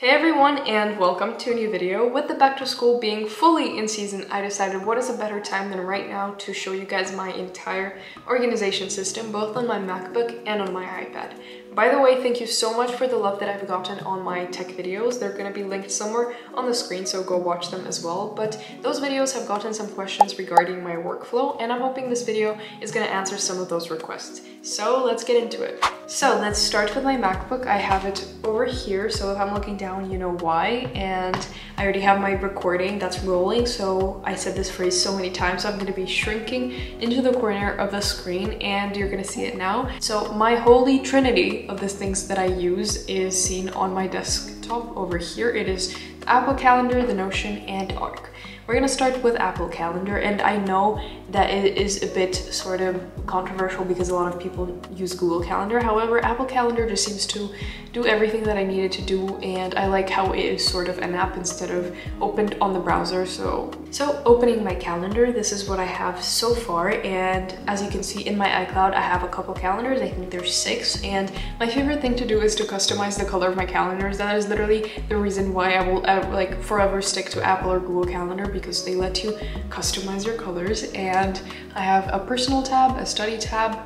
Hey everyone and welcome to a new video. With the back to school being fully in season, I decided what is a better time than right now to show you guys my entire organization system, both on my MacBook and on my iPad. By the way, thank you so much for the love that I've gotten on my tech videos. They're gonna be linked somewhere on the screen, so go watch them as well. But those videos have gotten some questions regarding my workflow, and I'm hoping this video is gonna answer some of those requests. So let's get into it. So let's start with my MacBook. I have it over here, so if I'm looking down, you know why. And I already have my recording that's rolling, so I said this phrase so many times, so I'm gonna be shrinking into the corner of the screen, and you're gonna see it now. So my holy trinity of the things that I use is seen on my desktop over here. It is Apple Calendar, the Notion, and Arc. We're gonna start with Apple Calendar and I know that it is a bit sort of controversial because a lot of people use Google Calendar. However, Apple Calendar just seems to do everything that I needed to do and I like how it is sort of an app instead of opened on the browser. So, so opening my calendar, this is what I have so far and as you can see in my iCloud, I have a couple calendars. I think there's six and my favorite thing to do is to customize the color of my calendars. That is literally the reason why I will like forever stick to Apple or Google Calendar because they let you customize your colors and I have a personal tab, a study tab,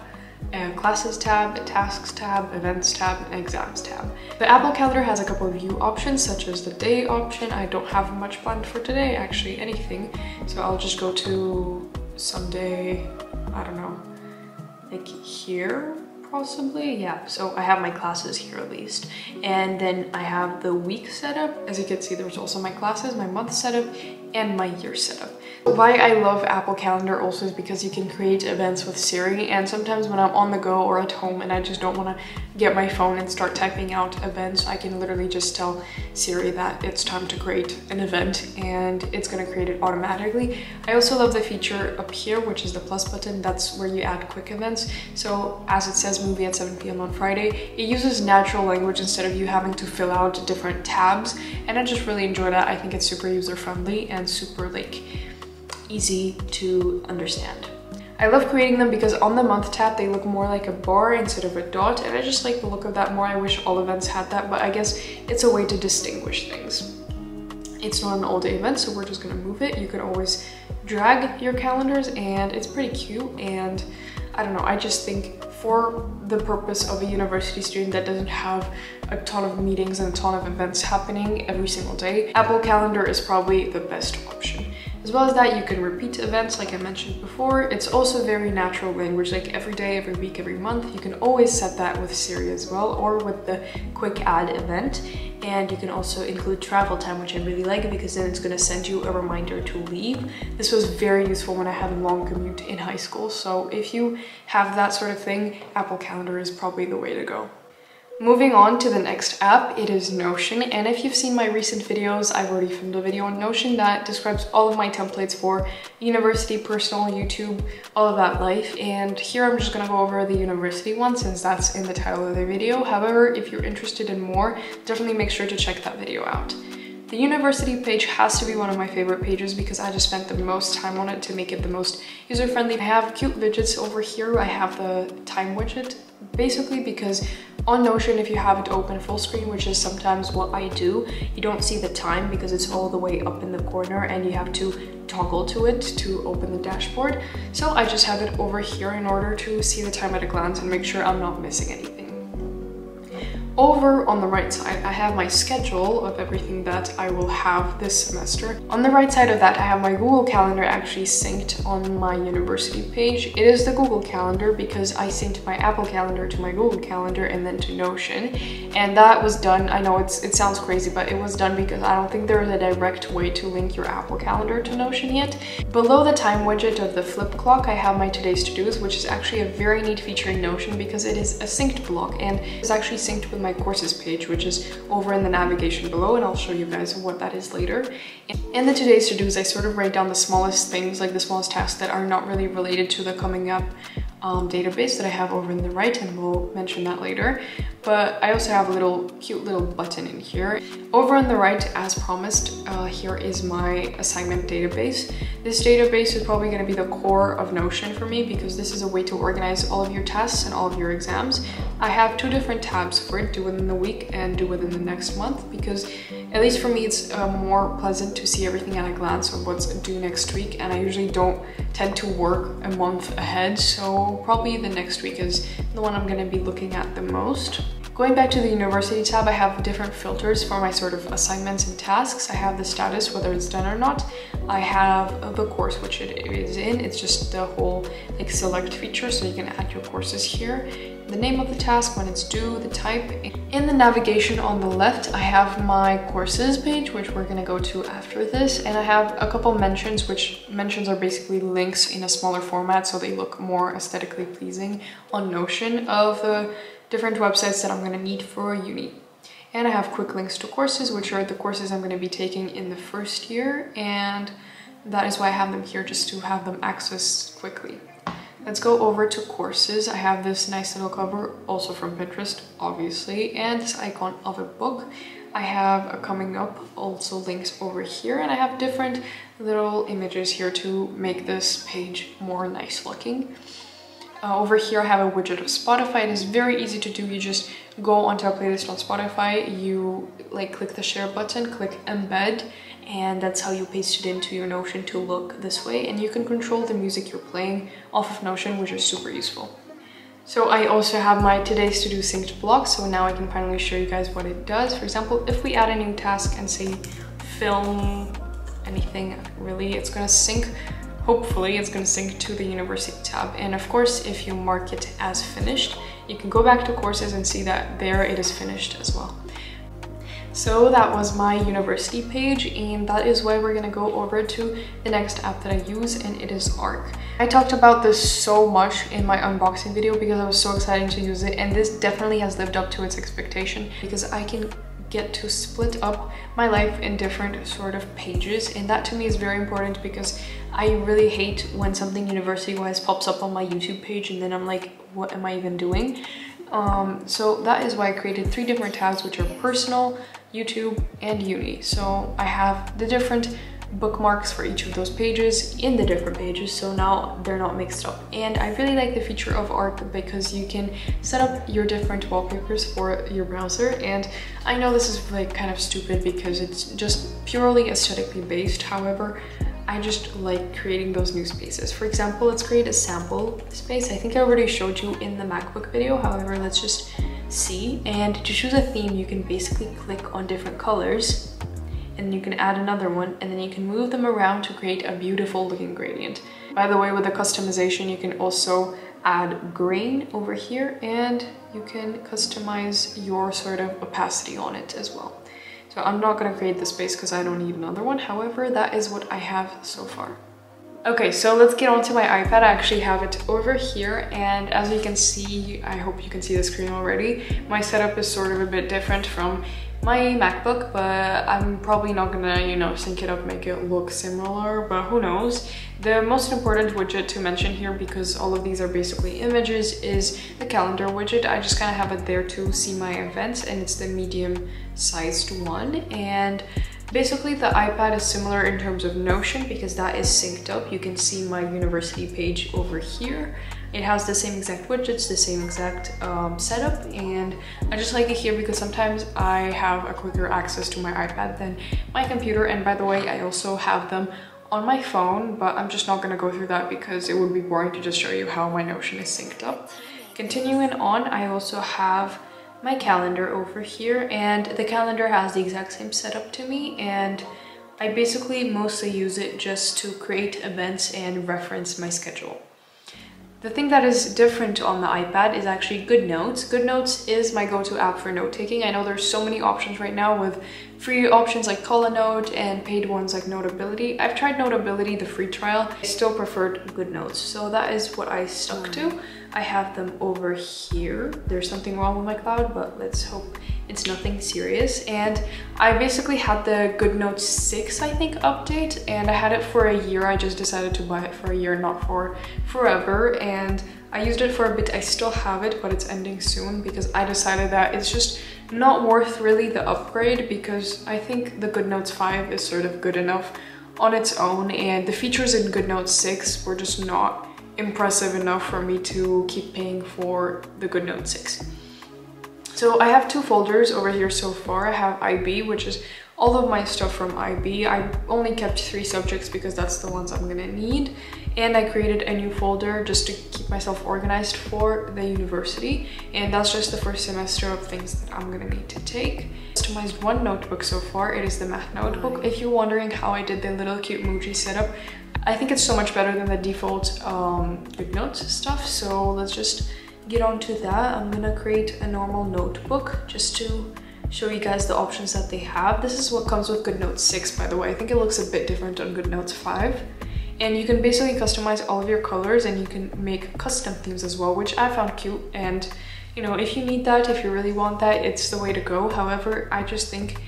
a classes tab, a tasks tab, events tab, and exams tab. The Apple Calendar has a couple of view options such as the day option. I don't have much planned for today, actually anything. So I'll just go to someday, I don't know, like here possibly yeah. So i have my classes here at least. And then i have the week setup. As you can see there's also my classes my month setup and my year setup why I love Apple Calendar also is because you can create events with Siri and sometimes when I'm on the go or at home and I just don't want to get my phone and start typing out events, I can literally just tell Siri that it's time to create an event and it's going to create it automatically. I also love the feature up here, which is the plus button. That's where you add quick events. So as it says movie at 7 p.m. on Friday, it uses natural language instead of you having to fill out different tabs. And I just really enjoy that. I think it's super user friendly and super like easy to understand. I love creating them because on the month tab, they look more like a bar instead of a dot. And I just like the look of that more. I wish all events had that, but I guess it's a way to distinguish things. It's not an all day event, so we're just gonna move it. You can always drag your calendars and it's pretty cute. And I don't know, I just think for the purpose of a university student that doesn't have a ton of meetings and a ton of events happening every single day, Apple Calendar is probably the best option. As well as that, you can repeat events like I mentioned before. It's also very natural language, like every day, every week, every month. You can always set that with Siri as well or with the quick add event. And you can also include travel time, which I really like because then it's gonna send you a reminder to leave. This was very useful when I had a long commute in high school. So if you have that sort of thing, Apple Calendar is probably the way to go. Moving on to the next app, it is Notion. And if you've seen my recent videos, I've already filmed a video on Notion that describes all of my templates for university, personal, YouTube, all of that life. And here I'm just gonna go over the university one since that's in the title of the video. However, if you're interested in more, definitely make sure to check that video out. The university page has to be one of my favorite pages because I just spent the most time on it to make it the most user-friendly. I have cute widgets over here. I have the time widget basically because on Notion, if you have it open full screen, which is sometimes what I do, you don't see the time because it's all the way up in the corner and you have to toggle to it to open the dashboard. So I just have it over here in order to see the time at a glance and make sure I'm not missing anything. Over on the right side, I have my schedule of everything that I will have this semester. On the right side of that, I have my Google Calendar actually synced on my university page. It is the Google Calendar because I synced my Apple Calendar to my Google Calendar and then to Notion. And that was done, I know it's it sounds crazy, but it was done because I don't think there is a direct way to link your Apple Calendar to Notion yet. Below the time widget of the flip clock, I have my today's to-dos, which is actually a very neat feature in Notion because it is a synced block and it's actually synced with my courses page, which is over in the navigation below, and I'll show you guys what that is later. In the today's to-dos, I sort of write down the smallest things, like the smallest tasks that are not really related to the coming up um, database that I have over in the right and we'll mention that later. But I also have a little cute little button in here. Over on the right, as promised, uh, here is my assignment database. This database is probably gonna be the core of Notion for me because this is a way to organize all of your tests and all of your exams. I have two different tabs for it, do within the week and due within the next month because at least for me, it's uh, more pleasant to see everything at a glance of what's due next week. And I usually don't tend to work a month ahead. So probably the next week is the one I'm gonna be looking at the most. Going back to the university tab, I have different filters for my sort of assignments and tasks. I have the status, whether it's done or not. I have the course which it is in. It's just the whole like select feature, so you can add your courses here. The name of the task, when it's due, the type. In the navigation on the left, I have my courses page, which we're gonna go to after this. And I have a couple mentions, which mentions are basically links in a smaller format, so they look more aesthetically pleasing on Notion of the different websites that I'm gonna need for uni. And I have quick links to courses, which are the courses I'm gonna be taking in the first year. And that is why I have them here, just to have them accessed quickly. Let's go over to courses. I have this nice little cover, also from Pinterest, obviously, and this icon of a book. I have a coming up, also links over here, and I have different little images here to make this page more nice looking. Uh, over here I have a widget of Spotify. It is very easy to do. You just go onto a playlist on Spotify, you like click the share button, click embed, and that's how you paste it into your Notion to look this way. And you can control the music you're playing off of Notion, which is super useful. So I also have my today's to do synced block. So now I can finally show you guys what it does. For example, if we add a new task and say film anything really, it's gonna sync hopefully it's going to sync to the university tab. And of course, if you mark it as finished, you can go back to courses and see that there it is finished as well. So that was my university page and that is why we're gonna go over to the next app that I use and it is Arc. I talked about this so much in my unboxing video because I was so excited to use it and this definitely has lived up to its expectation because I can get to split up my life in different sort of pages. And that to me is very important because I really hate when something university wise pops up on my YouTube page and then I'm like what am I even doing? Um, so that is why I created three different tabs which are personal YouTube and uni. So I have the different bookmarks for each of those pages in the different pages so now they're not mixed up and I really like the feature of Arc because you can set up your different wallpapers for your browser and I know this is like kind of stupid because it's just purely aesthetically based however I just like creating those new spaces. For example, let's create a sample space. I think I already showed you in the MacBook video. However, let's just see. And to choose a theme, you can basically click on different colors and you can add another one and then you can move them around to create a beautiful looking gradient. By the way, with the customization, you can also add grain over here and you can customize your sort of opacity on it as well. So I'm not gonna create the space because I don't need another one. However, that is what I have so far. Okay, so let's get onto my iPad. I actually have it over here and as you can see, I hope you can see the screen already, my setup is sort of a bit different from my MacBook, but I'm probably not gonna, you know, sync it up, make it look similar, but who knows. The most important widget to mention here, because all of these are basically images, is the calendar widget. I just kind of have it there to see my events, and it's the medium sized one. And Basically, the iPad is similar in terms of Notion because that is synced up. You can see my university page over here. It has the same exact widgets, the same exact um, setup, and I just like it here because sometimes I have a quicker access to my iPad than my computer. And by the way, I also have them on my phone, but I'm just not gonna go through that because it would be boring to just show you how my Notion is synced up. Continuing on, I also have my calendar over here and the calendar has the exact same setup to me and I basically mostly use it just to create events and reference my schedule. The thing that is different on the iPad is actually GoodNotes. GoodNotes is my go-to app for note-taking. I know there's so many options right now with free options like CollaNote and paid ones like Notability. I've tried Notability, the free trial. I still preferred GoodNotes, so that is what I stuck to. Mm. I have them over here. There's something wrong with my cloud, but let's hope it's nothing serious. And I basically had the GoodNotes 6, I think, update, and I had it for a year. I just decided to buy it for a year, not for forever. And I used it for a bit. I still have it, but it's ending soon because I decided that it's just not worth really the upgrade because I think the GoodNotes 5 is sort of good enough on its own and the features in GoodNotes 6 were just not impressive enough for me to keep paying for the GoodNotes 6. So I have two folders over here so far. I have IB, which is all of my stuff from IB. I only kept three subjects because that's the ones I'm gonna need. And I created a new folder just to keep myself organized for the university. And that's just the first semester of things that I'm gonna need to take. Customized one notebook so far. It is the math notebook. If you're wondering how I did the little cute Muji setup, I think it's so much better than the default um, GoodNotes stuff. So let's just get on to that. I'm gonna create a normal notebook just to show you guys the options that they have. This is what comes with GoodNotes 6, by the way. I think it looks a bit different on GoodNotes 5. And you can basically customize all of your colors and you can make custom themes as well, which I found cute. And, you know, if you need that, if you really want that, it's the way to go. However, I just think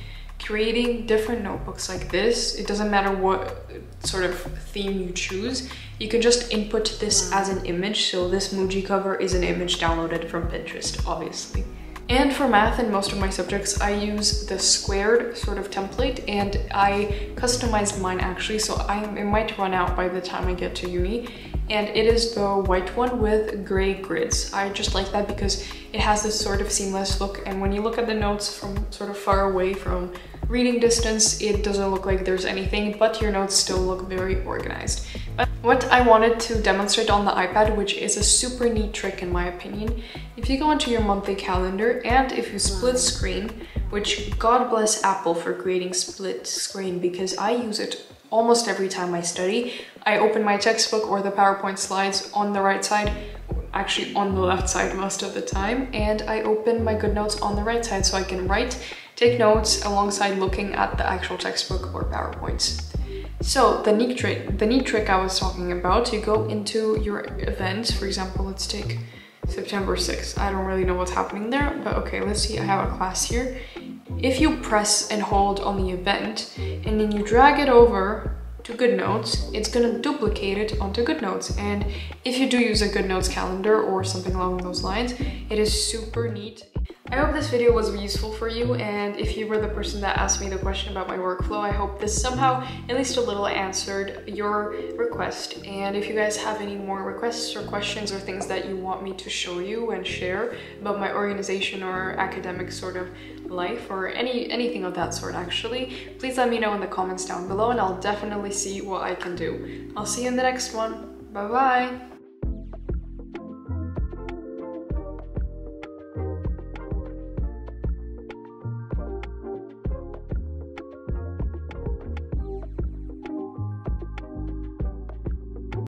creating different notebooks like this, it doesn't matter what sort of theme you choose, you can just input this as an image. So this Muji cover is an image downloaded from Pinterest, obviously. And for math and most of my subjects, I use the squared sort of template and I customized mine actually, so I, it might run out by the time I get to uni. And it is the white one with gray grids. I just like that because it has this sort of seamless look and when you look at the notes from sort of far away from reading distance, it doesn't look like there's anything, but your notes still look very organized. But what I wanted to demonstrate on the iPad, which is a super neat trick in my opinion, if you go into your monthly calendar and if you split screen, which God bless Apple for creating split screen because I use it almost every time I study. I open my textbook or the PowerPoint slides on the right side, actually on the left side most of the time, and I open my GoodNotes on the right side so I can write take notes alongside looking at the actual textbook or PowerPoints. So the neat trick, the neat trick I was talking about, you go into your events. For example, let's take September 6th. I don't really know what's happening there, but okay, let's see. I have a class here. If you press and hold on the event and then you drag it over to GoodNotes, it's gonna duplicate it onto GoodNotes. And if you do use a GoodNotes calendar or something along those lines, it is super neat. I hope this video was useful for you and if you were the person that asked me the question about my workflow, I hope this somehow at least a little answered your request. And if you guys have any more requests or questions or things that you want me to show you and share about my organization or academic sort of life or any anything of that sort actually, please let me know in the comments down below and I'll definitely see what I can do. I'll see you in the next one. Bye bye!